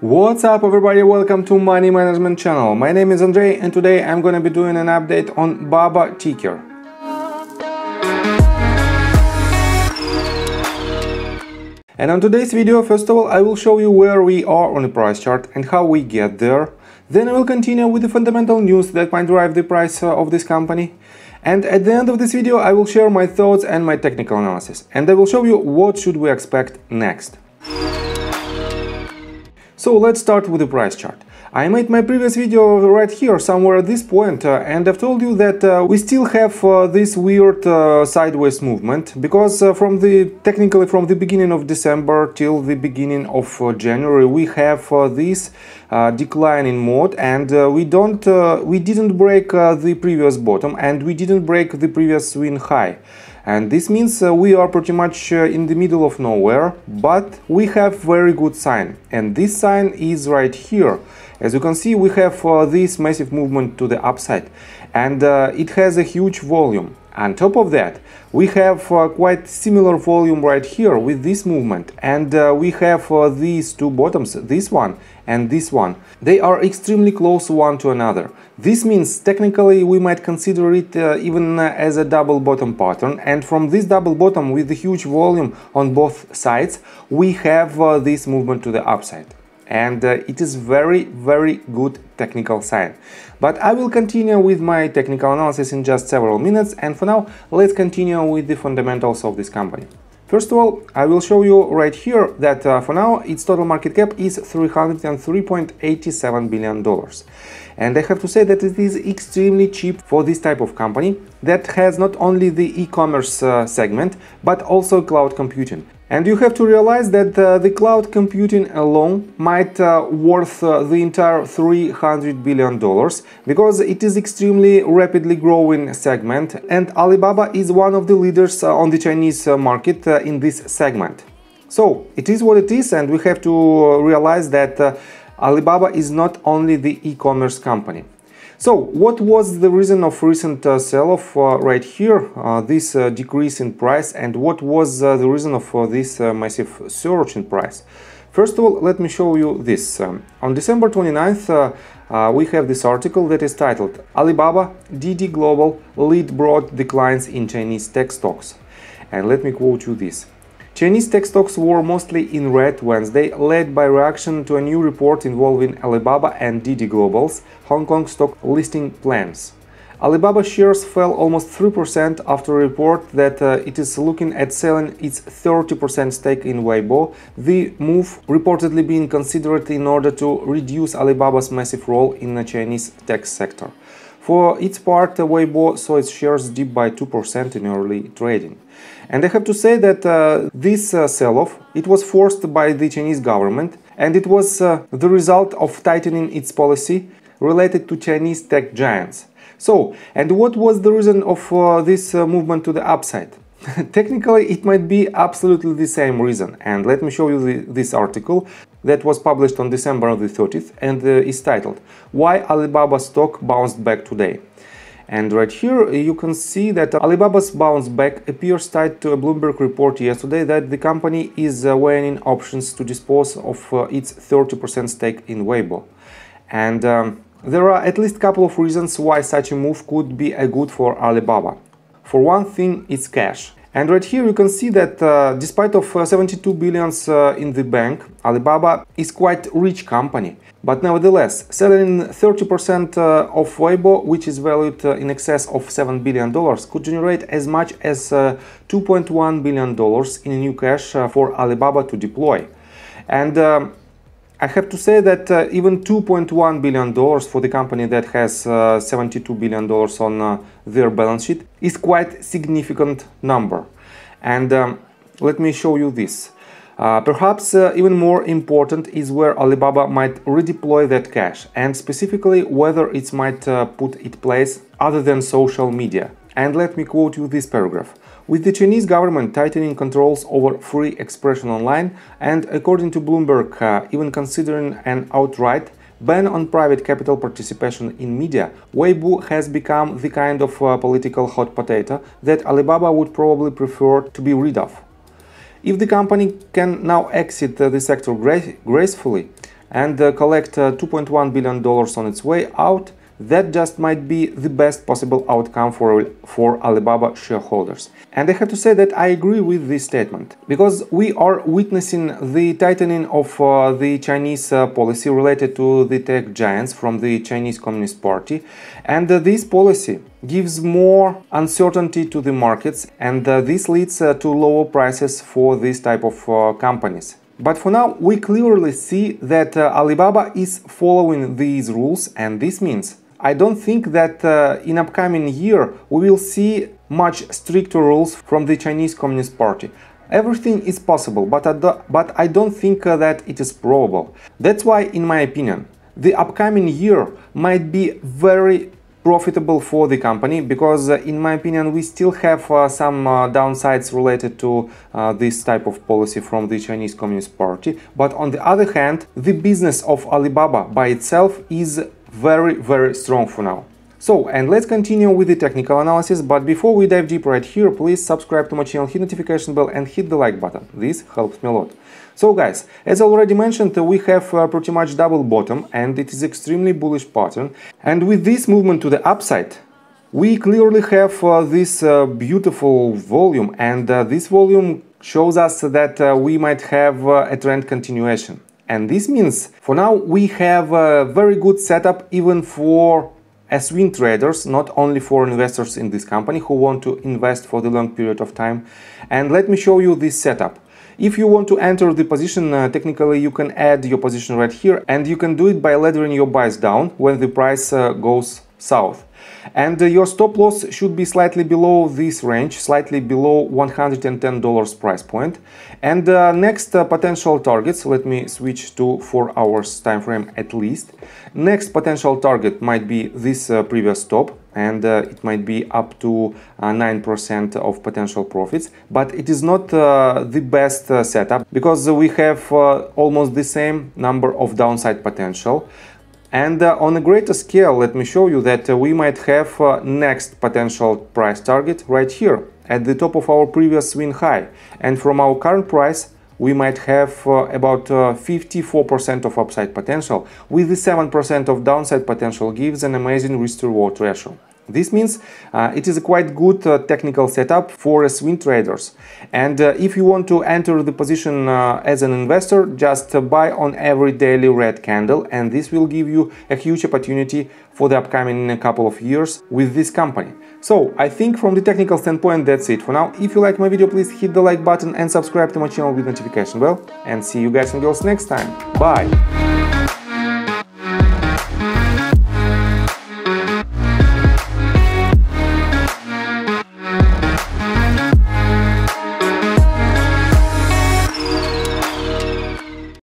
What's up everybody, welcome to Money Management channel. My name is Andrei and today I'm gonna be doing an update on BABA ticker. And on today's video, first of all, I will show you where we are on the price chart and how we get there. Then I will continue with the fundamental news that might drive the price uh, of this company. And at the end of this video, I will share my thoughts and my technical analysis. And I will show you what should we expect next. So let's start with the price chart. I made my previous video right here, somewhere at this point, uh, and I've told you that uh, we still have uh, this weird uh, sideways movement, because uh, from the technically from the beginning of December till the beginning of uh, January we have this declining mode, and we don't we didn't break the previous bottom, and we didn't break the previous swing high. And this means uh, we are pretty much uh, in the middle of nowhere, but we have very good sign. And this sign is right here. As you can see, we have uh, this massive movement to the upside and uh, it has a huge volume. On top of that, we have uh, quite similar volume right here with this movement and uh, we have uh, these two bottoms, this one and this one. They are extremely close one to another. This means technically we might consider it uh, even as a double bottom pattern and from this double bottom with the huge volume on both sides we have this movement to the upside and uh, it is very very good technical sign but I will continue with my technical analysis in just several minutes and for now let's continue with the fundamentals of this company First of all, I will show you right here that uh, for now its total market cap is 303.87 billion dollars. And I have to say that it is extremely cheap for this type of company that has not only the e-commerce uh, segment but also cloud computing. And you have to realize that uh, the cloud computing alone might uh, worth uh, the entire 300 billion dollars because it is extremely rapidly growing segment and Alibaba is one of the leaders uh, on the Chinese uh, market uh, in this segment. So it is what it is and we have to realize that Alibaba is not only the e-commerce company. So, what was the reason of recent uh, sell-off uh, right here, uh, this uh, decrease in price, and what was uh, the reason of uh, this massive surge in price? First of all, let me show you this. Um, on December 29th, we have this article that is titled Alibaba, Didi Global lead broad declines in Chinese tech stocks. And let me quote you this. Chinese tech stocks were mostly in red Wednesday, led by reaction to a new report involving Alibaba and Didi Global's Hong Kong stock listing plans. Alibaba shares fell almost 3% after a report that uh, it is looking at selling its 30% stake in Weibo, the move reportedly being considered in order to reduce Alibaba's massive role in the Chinese tech sector. For its part, Weibo saw its shares dip by 2% in early trading. And I have to say that uh, this uh, sell-off, it was forced by the Chinese government and it was uh, the result of tightening its policy related to Chinese tech giants. So, and what was the reason of uh, this uh, movement to the upside? Technically, it might be absolutely the same reason, and let me show you the, this article that was published on December the 30th and uh, is titled Why Alibaba stock bounced back today. And right here you can see that Alibaba's bounce back appears tied to a Bloomberg report yesterday that the company is uh, weighing options to dispose of uh, its 30% stake in Weibo. And um, there are at least a couple of reasons why such a move could be a good for Alibaba. For one thing, it's cash. And right here you can see that uh, despite of uh, 72 billions uh, in the bank, Alibaba is quite rich company. But nevertheless, selling 30% uh, of Weibo, which is valued uh, in excess of $7 billion, could generate as much as uh, $2.1 billion in new cash for Alibaba to deploy. And um, I have to say that uh, even 2.1 billion dollars for the company that has uh, 72 billion dollars on uh, their balance sheet is quite significant number. And um, let me show you this. Uh, perhaps uh, even more important is where Alibaba might redeploy that cash and specifically whether it might uh, put it place other than social media. And let me quote you this paragraph. With the Chinese government tightening controls over free expression online and, according to Bloomberg, uh, even considering an outright ban on private capital participation in media, Weibo has become the kind of uh, political hot potato that Alibaba would probably prefer to be rid of. If the company can now exit uh, the sector gra gracefully, and uh, collect uh, 2.1 billion dollars on its way out that just might be the best possible outcome for, for Alibaba shareholders. And I have to say that I agree with this statement because we are witnessing the tightening of uh, the Chinese uh, policy related to the tech giants from the Chinese Communist Party. And uh, this policy gives more uncertainty to the markets and uh, this leads uh, to lower prices for this type of uh, companies. But for now, we clearly see that Alibaba is following these rules and this means I don't think that uh, in upcoming year we will see much stricter rules from the Chinese Communist Party. Everything is possible, but I, do, but I don't think uh, that it is probable. That's why, in my opinion, the upcoming year might be very profitable for the company because uh, in my opinion we still have uh, some uh, downsides related to uh, this type of policy from the Chinese Communist Party but on the other hand the business of Alibaba by itself is very, very strong for now. So, and let's continue with the technical analysis, but before we dive deep right here, please subscribe to my channel, hit notification bell and hit the like button. This helps me a lot. So guys, as already mentioned, we have uh, pretty much double bottom and it is extremely bullish pattern. And with this movement to the upside, we clearly have uh, this uh, beautiful volume and uh, this volume shows us that uh, we might have uh, a trend continuation. And this means for now we have a very good setup even for swing traders, not only for investors in this company who want to invest for the long period of time. And let me show you this setup. If you want to enter the position, uh, technically you can add your position right here and you can do it by laddering your buys down when the price uh, goes south. And uh, your stop loss should be slightly below this range, slightly below $110 price point. And uh, next uh, potential targets, let me switch to 4 hours time frame at least. Next potential target might be this uh, previous stop and uh, it might be up to 9% uh, of potential profits but it is not the best setup because we have almost the same number of downside potential and uh, on a greater scale, let me show you that uh, we might have uh, next potential price target right here at the top of our previous swing high. And from our current price, we might have uh, about 54% uh, of upside potential, with the 7% of downside potential gives an amazing risk to reward ratio. This means uh, it is a quite good uh, technical setup for swing traders. And uh, if you want to enter the position uh, as an investor, just uh, buy on every daily red candle and this will give you a huge opportunity for the upcoming couple of years with this company. So I think from the technical standpoint that's it for now. If you like my video please hit the like button and subscribe to my channel with notification bell and see you guys and girls next time. Bye!